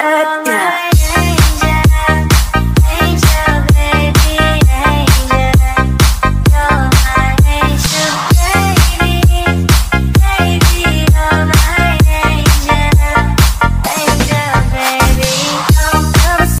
at